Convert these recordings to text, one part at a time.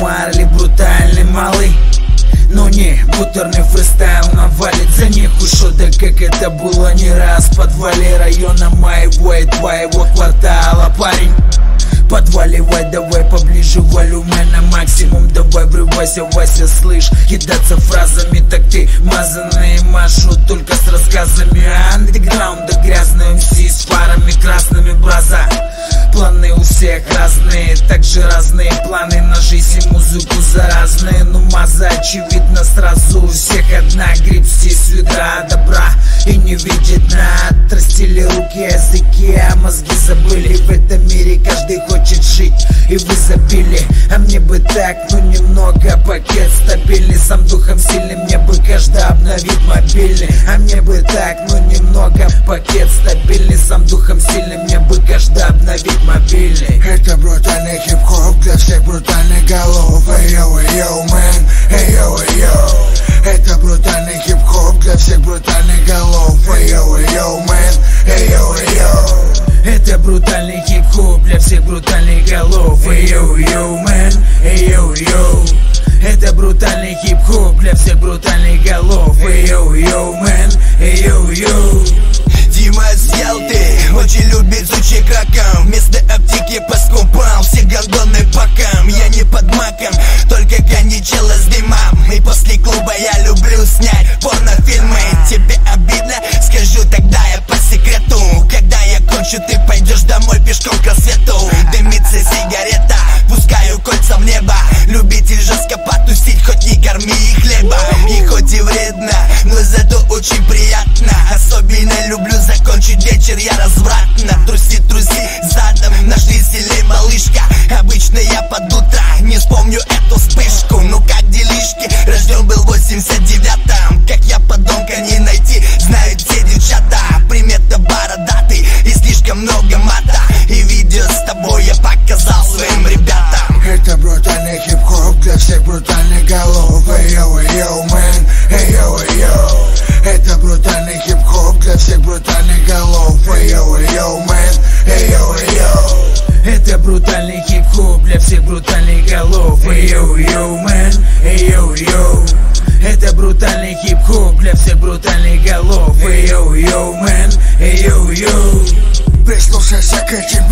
Марли брутальный малый. Но не бутерный фристайл навалит за них уж как это было не раз. В подвале района моего и твоего квартала. Парень Подваливай, давай поближе, волюмен на максимум. Давай врывайся, Вася, слышь Кидаться фразами, так ты мазанные Машу только с рассказами. Андеграунда грязные МС с фарами красными браза. Планы у всех разные, также разные планы на жизнь и музыку заразные. Но маза очевидно сразу у всех одна Гребсти с ведра и не видит дна Отрастили руки, языки, а мозги забыли. В этом мире каждый хочет жить и в изобилии А мне бы так, ну немного пакет стабильный. Сам духом сильный, мне бы каждый обновить мобильный. А мне бы так, ну немного пакет стабильный. Сам духом сильный, мне бы каждый обновить мобильный. Это брутальный хип-хоп для всех брутальных голов Эй, yo, yo, man, эй, yo, yo Это брутальный хип-хоп для всех брутальных голов Эй, йоу, йоу, мэн, эй, йоу, йоу это брутальный снять порнофильмы. Тебе обидно? Скажу тогда я по секрету. Когда я кончу, ты пойдешь домой пешком к рассвету. Дымится сигарета, пускаю кольца в небо. Любитель жестко потусить, хоть не корми и хлеба. И хоть и вредно, но зато очень приятно. Особенно люблю закончить вечер я развратно. Труси, труси задом, нашли селе малышка. Обычно я под утро для всех брутальных голов Эй, yo, yo, man, эй, yo, yo Это брутальный хип-хоп для всех брутальных голов Эй, yo, yo, man, эй, yo, yo Это брутальный хип-хоп для всех брутальных голов Эй, yo, yo, man, эй, yo, yo Прислушайся к этим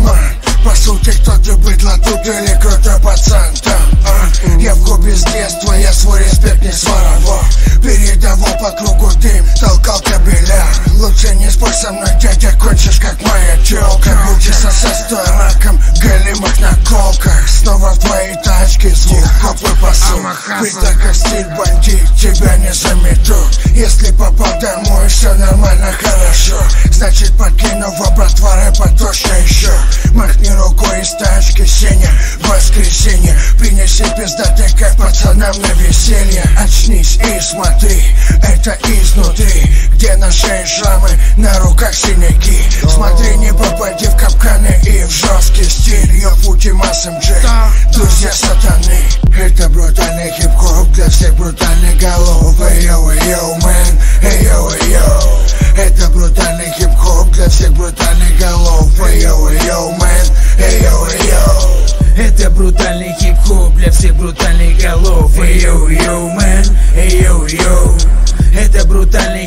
man по сути, кто ты быдло дядя, кончишь как моя тёлка. Будешь сосать стоя раком, голимых наколках Снова в твоей тачке звук копы посыл Ты как стиль бандит, тебя не заметут Если попал домой, все нормально, хорошо. Значит подкину в обратва пацанам на веселье. Очнись и смотри, это изнутри Где на шее шрамы, на руках синяки. Смотри, не попади в капканы и в жесткий стиль. Ее пути массам джей, друзья сатаны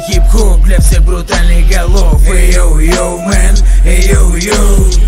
хип-хоп для всех брутальных голов Эй, yo, yo, man, эй, yo, yo